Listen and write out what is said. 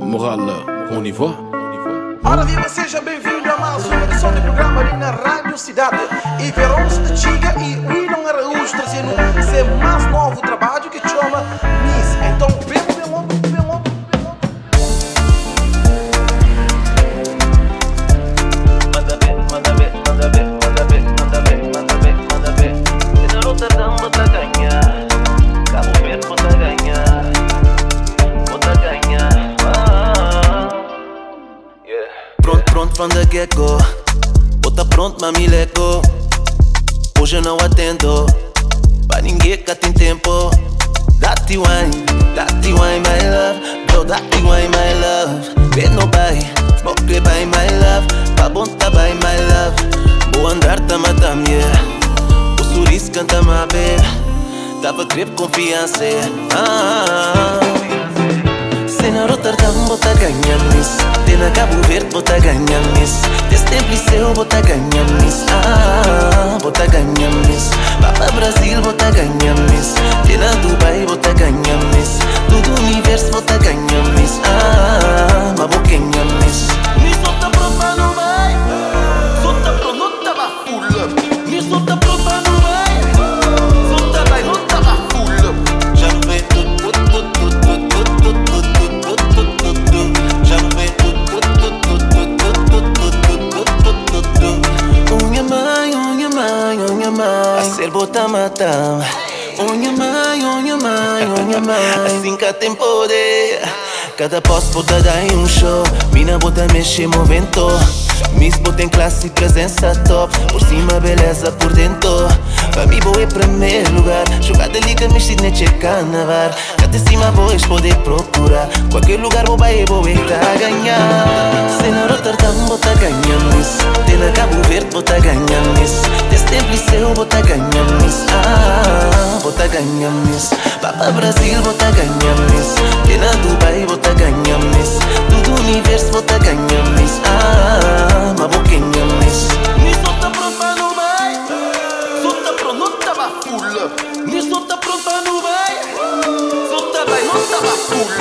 moral on y va. Ora seja bem-vindo a mais uma edição do programa ali na Rádio Cidade. E Verões de Chiga e William Araújo trazendo seu mais novo trabalho from the get go. Bota pronto, mami, let go. Hoje eu não atendo. Pra ninguém que tem tempo. Dati wine, dati wine, my love. Bro, dati wine, my love. Bet no buy, smoke by my love. Pa bonta by my love. Vou andar, tá matam, yeah. O suris canta, my babe. Tava crep confiança, yeah. ah. Cena Rotterdam, bota ganha miss Tena Cabo botagañamis. Desde Pliseo, botagañamis. Ah, botagañamis. Va pa' Brasil, botagañamis. Llega a Dubai, botagañamis. Todo universo, botagañamis. ah, mãe A ser bota matar Unha mãe, unha mãe, unha mãe. Assim que tem poder Cada post bota dá em um show. Mina bota mexe movimento. Miss bota em classe e presença top. Por cima beleza por dentro. Pra mim boa é primeiro lugar. Jogada liga mexido nem checa navar Cada cima boas poder procurar. Qualquer lugar boa é boa tá a ganhar cartão, bota ganha miss Tena Cabo Verde, bota ganha miss Desse tempo liceu, bota ganha Ah, bota ganha miss Papa Brasil, bota ganha miss a Dubai, bota ganha miss Tudo universo, bota ganha miss Ah, ma boquinha miss Nisso tá pronto, no vai Só tá pronta, bafula. Nisso tá pronto, no vai Só tá vai, não tá bafula.